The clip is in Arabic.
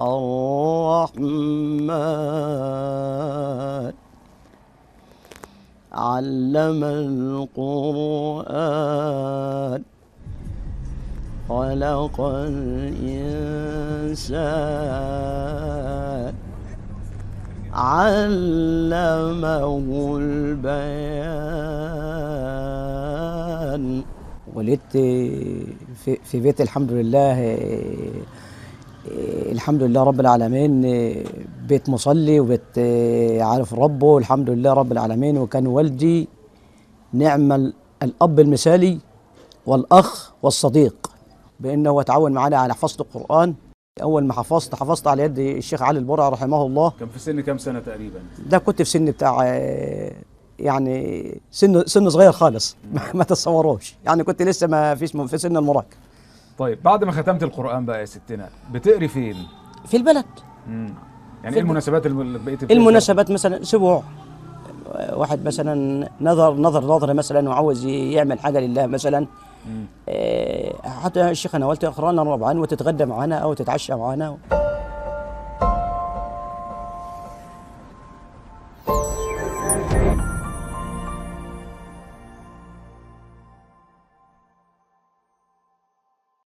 الرحمن. علم القرآن. خلق الإنسان. علمه البيان. ولدت في بيت الحمد لله الحمد لله رب العالمين بيت مصلي وبيت عارف ربه الحمد لله رب العالمين. وكان والدي نعم ال- الأب المثالي والأخ والصديق بأنه هو تعاون معنا على حفظ القرآن. أول ما حفظت حفظت على يد الشيخ علي البرع رحمه الله. كان في سن كام سنة تقريبا؟ ده كنت في سن بتاع يعني سن سن صغير خالص. ما تتصوروش يعني كنت لسه ما فيش في سن المراهقه طيب بعد ما ختمت القرآن بقى يا ستنا بتقري فين؟ في البلد. مم. يعني إيه المناسبات اللي بقيت المناسبات مثلا أسبوع واحد مثلا نظر نظر نظره مثلا وعاوز يعمل حاجة لله مثلا. آه، حتى الشيخ أنا قلت اقرانا ربعا وتتغدى معنا أو تتعشى معنا